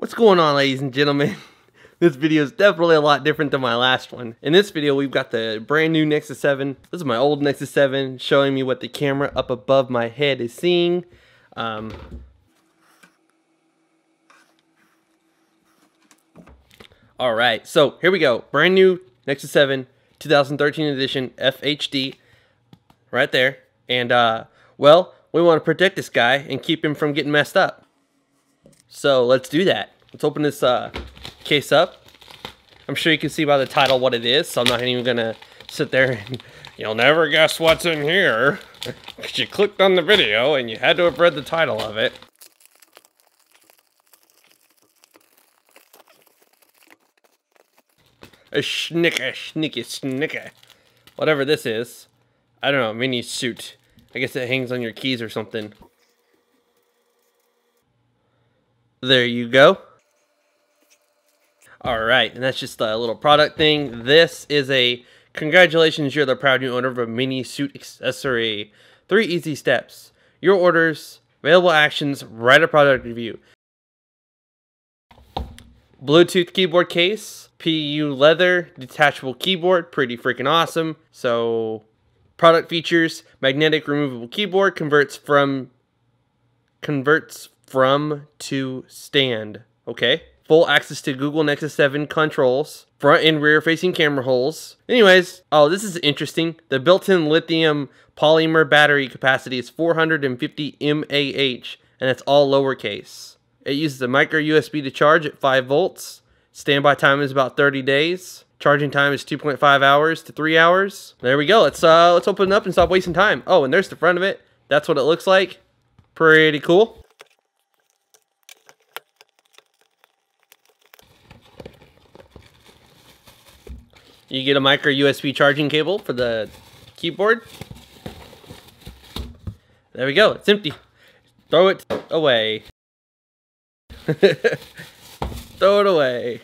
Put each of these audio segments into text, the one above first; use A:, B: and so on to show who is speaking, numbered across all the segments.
A: What's going on ladies and gentlemen? This video is definitely a lot different than my last one. In this video, we've got the brand new Nexus 7. This is my old Nexus 7 showing me what the camera up above my head is seeing. Um, all right, so here we go. Brand new Nexus 7 2013 edition FHD right there. And, uh, well, we want to protect this guy and keep him from getting messed up. So let's do that. Let's open this uh, case up. I'm sure you can see by the title what it is, so I'm not even gonna sit there and you'll never guess what's in here. Because you clicked on the video and you had to have read the title of it. A schnicker, snicky, snicker. Whatever this is. I don't know, MiniSuit. I guess it hangs on your keys or something. There you go. All right, and that's just a little product thing. This is a congratulations, you're the proud new owner of a MiniSuit accessory. Three easy steps. Your orders, available actions, write a product review. Bluetooth keyboard case, PU leather, detachable keyboard, pretty freaking awesome. So, product features, magnetic removable keyboard converts from converts from to stand. Okay full access to Google Nexus 7 controls, front and rear facing camera holes. Anyways, oh, this is interesting. The built-in lithium polymer battery capacity is 450 mAh, and it's all lowercase. It uses a micro USB to charge at 5 volts. Standby time is about 30 days. Charging time is 2.5 hours to 3 hours. There we go. Let's uh let's open it up and stop wasting time. Oh, and there's the front of it. That's what it looks like. Pretty cool. You get a micro USB charging cable for the keyboard. There we go. It's empty. Throw it away. Throw it away.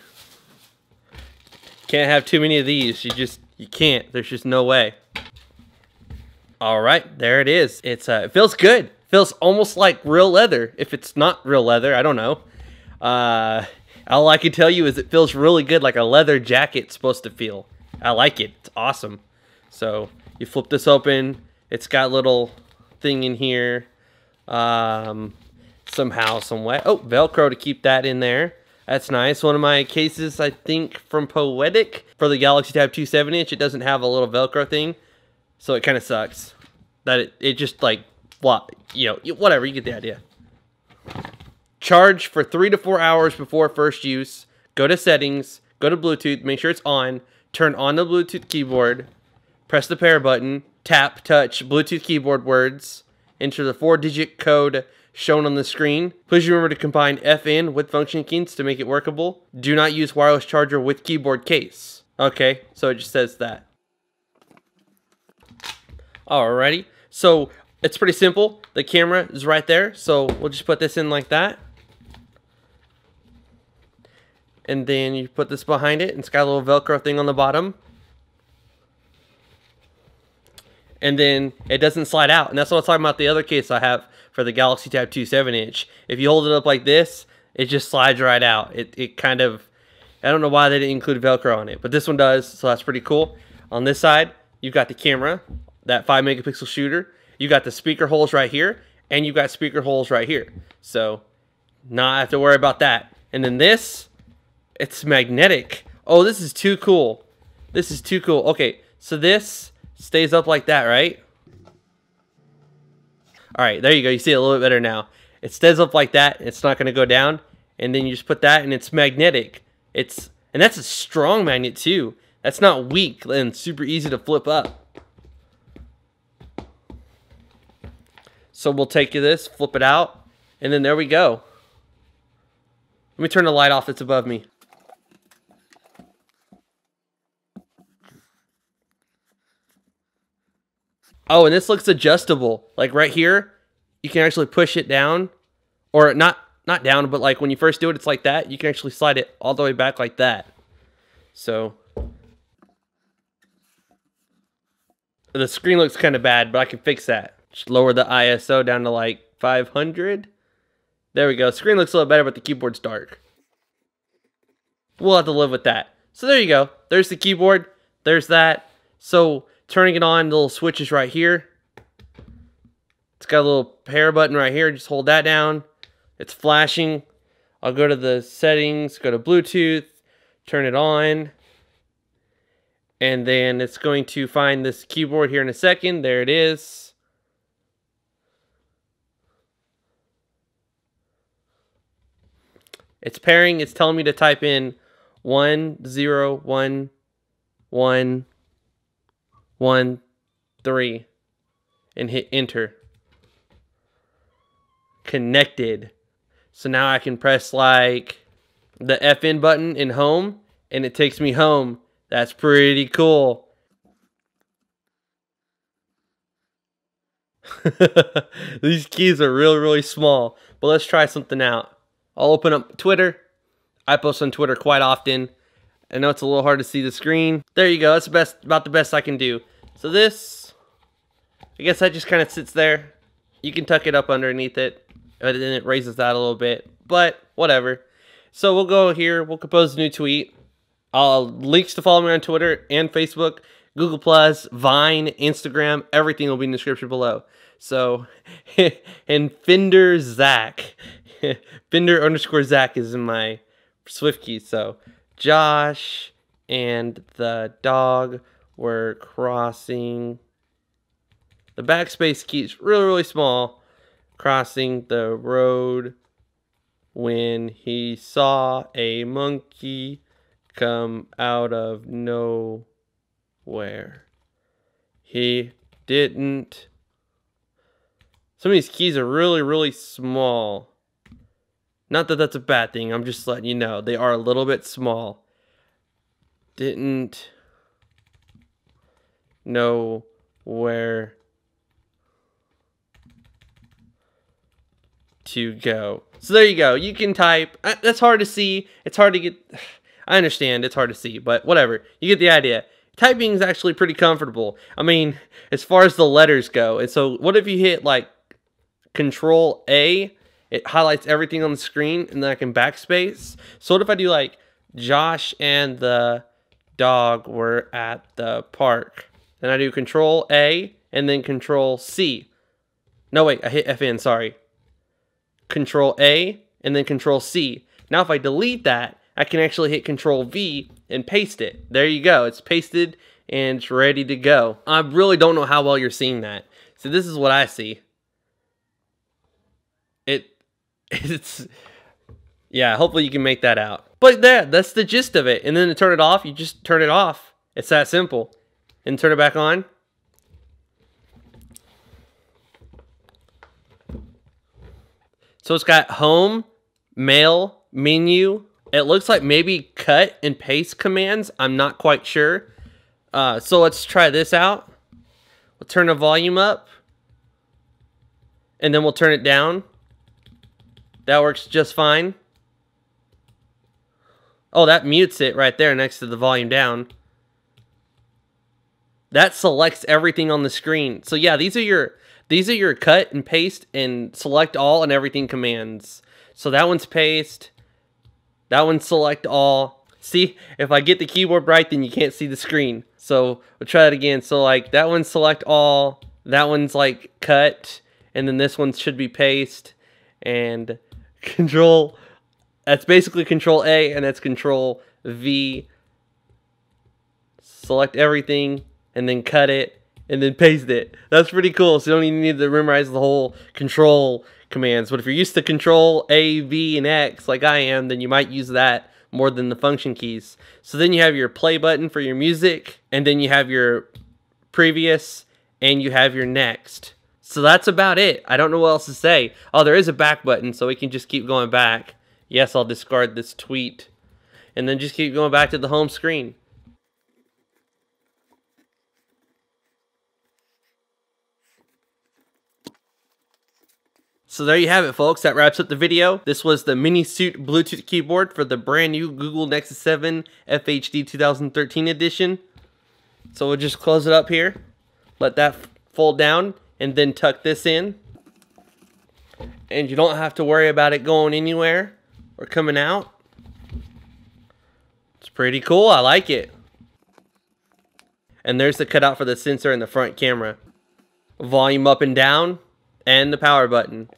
A: Can't have too many of these. You just you can't. There's just no way. All right, there it is. It's uh, it feels good. Feels almost like real leather. If it's not real leather, I don't know. Uh, all I can tell you is it feels really good, like a leather jacket's supposed to feel. I like it. It's awesome. So you flip this open. It's got little thing in here. Um, somehow, some way. Oh, Velcro to keep that in there. That's nice. One of my cases, I think, from Poetic for the Galaxy Tab 2 7 inch. It doesn't have a little Velcro thing, so it kind of sucks. That it, it just like, what, you know, whatever. You get the idea. Charge for three to four hours before first use. Go to settings. Go to Bluetooth. Make sure it's on turn on the Bluetooth keyboard, press the pair button, tap, touch Bluetooth keyboard words, enter the four digit code shown on the screen. Please remember to combine FN with function keys to make it workable. Do not use wireless charger with keyboard case. Okay, so it just says that. Alrighty, so it's pretty simple. The camera is right there, so we'll just put this in like that. And then you put this behind it and it's got a little velcro thing on the bottom. And then it doesn't slide out. And that's what I was talking about the other case I have for the Galaxy Tab 2 7 inch. If you hold it up like this it just slides right out. It, it kind of I don't know why they didn't include velcro on it but this one does so that's pretty cool. On this side you've got the camera that 5 megapixel shooter. You got the speaker holes right here and you got speaker holes right here. So not have to worry about that. And then this it's magnetic. Oh, this is too cool. This is too cool. Okay, so this stays up like that, right? All right, there you go. You see it a little bit better now. It stays up like that. It's not going to go down. And then you just put that, and it's magnetic. It's And that's a strong magnet, too. That's not weak and super easy to flip up. So we'll take you this, flip it out, and then there we go. Let me turn the light off that's above me. Oh, and this looks adjustable. Like right here, you can actually push it down. Or not not down, but like when you first do it, it's like that. You can actually slide it all the way back like that. So the screen looks kind of bad, but I can fix that. Just lower the ISO down to like 500. There we go. Screen looks a little better, but the keyboard's dark. we'll have to live with that. So there you go. There's the keyboard. There's that. So turning it on, little switches right here. It's got a little pair button right here. Just hold that down. It's flashing. I'll go to the settings, go to Bluetooth, turn it on. And then it's going to find this keyboard here in a second. There it is. It's pairing. It's telling me to type in one zero one one one three and hit enter. Connected. So now I can press like the FN button in home and it takes me home. That's pretty cool. These keys are really, really small. But let's try something out. I'll open up Twitter. I post on Twitter quite often. I know it's a little hard to see the screen. There you go. That's the best, about the best I can do. So this, I guess that just kind of sits there. You can tuck it up underneath it. And then it raises that a little bit. But whatever. So we'll go here. We'll compose a new tweet. I'll links to follow me on Twitter and Facebook, Google Plus, Vine, Instagram. Everything will be in the description below. So, and Fender Zach. Fender underscore Zach is in my SwiftKey. So Josh and the dog were crossing. The backspace key is really, really small. Crossing the road when he saw a monkey come out of nowhere. He didn't. Some of these keys are really, really small. Not that that's a bad thing. I'm just letting you know. They are a little bit small. Didn't know where to go. So there you go. You can type. Uh, that's hard to see. It's hard to get. I understand. It's hard to see, but whatever. You get the idea. Typing is actually pretty comfortable. I mean, as far as the letters go. And so what if you hit like Control A it highlights everything on the screen and then I can backspace. So what if I do like Josh and the dog were at the park? Then I do control A and then control C. No, wait, I hit FN, sorry. Control A and then control C. Now if I delete that, I can actually hit control V and paste it. There you go. It's pasted and it's ready to go. I really don't know how well you're seeing that. So this is what I see. It it's yeah, hopefully you can make that out. But yeah, that's the gist of it. And then to turn it off, you just turn it off. It's that simple. And turn it back on. So it's got home, mail, menu. It looks like maybe cut and paste commands. I'm not quite sure. Uh, so let's try this out. We'll turn the volume up. And then we'll turn it down. That works just fine. Oh, that mutes it right there next to the volume down. That selects everything on the screen. So yeah, these are your these are your cut and paste and select all and everything commands. So that one's paste. That one's select all. See, if I get the keyboard right, then you can't see the screen. So we'll try that again. So like that one's select all. That one's like cut. And then this one should be paste. And control that's basically control A and that's control V. Select everything and then cut it and then paste it. That's pretty cool. So you don't even need to memorize the whole control commands. But if you're used to control A, V, and X like I am, then you might use that more than the function keys. So then you have your play button for your music and then you have your previous and you have your next. So that's about it. I don't know what else to say. Oh, there is a back button, so we can just keep going back. Yes, I'll discard this tweet. And then just keep going back to the home screen. So there you have it, folks. That wraps up the video. This was the MiniSuit Bluetooth keyboard for the brand new Google Nexus 7 FHD 2013 edition. So we'll just close it up here. Let that fold down and then tuck this in. And you don't have to worry about it going anywhere or coming out. It's pretty cool. I like it. And there's the cutout for the sensor in the front camera. Volume up and down, and the power button.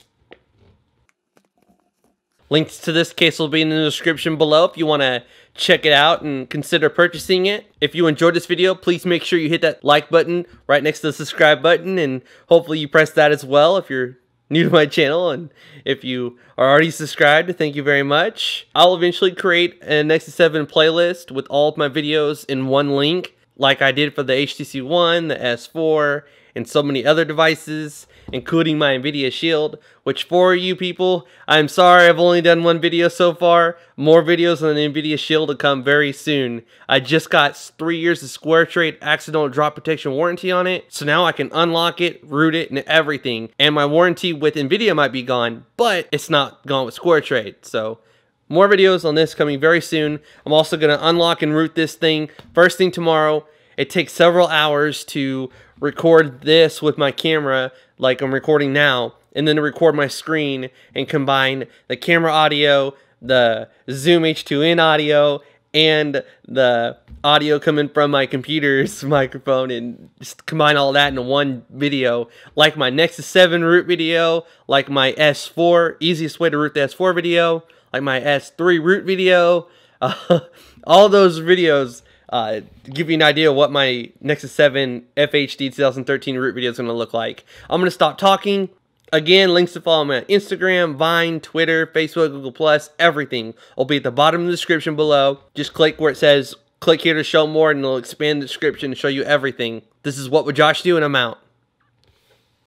A: Links to this case will be in the description below if you want to check it out and consider purchasing it. If you enjoyed this video, please make sure you hit that like button right next to the subscribe button and hopefully you press that as well if you're new to my channel and if you are already subscribed, thank you very much. I'll eventually create an Nexus 7 playlist with all of my videos in one link like I did for the HTC One, the S4, and so many other devices, including my NVIDIA Shield, which for you people, I'm sorry I've only done one video so far. More videos on the NVIDIA Shield to come very soon. I just got three years of SquareTrade accidental drop protection warranty on it, so now I can unlock it, root it, and everything. And my warranty with NVIDIA might be gone, but it's not gone with SquareTrade, so... More videos on this coming very soon. I'm also going to unlock and root this thing first thing tomorrow. It takes several hours to record this with my camera like I'm recording now and then to record my screen and combine the camera audio, the Zoom H2N audio, and the audio coming from my computer's microphone and just combine all that into one video like my Nexus 7 root video, like my S4, easiest way to root the S4 video, like my S3 root video, uh, all those videos uh, give you an idea of what my Nexus 7 FHD 2013 root video is going to look like. I'm going to stop talking. Again, links to follow me on Instagram, Vine, Twitter, Facebook, Google+, Plus, everything will be at the bottom of the description below. Just click where it says click here to show more and it'll expand the description and show you everything. This is What Would Josh Do and I'm out.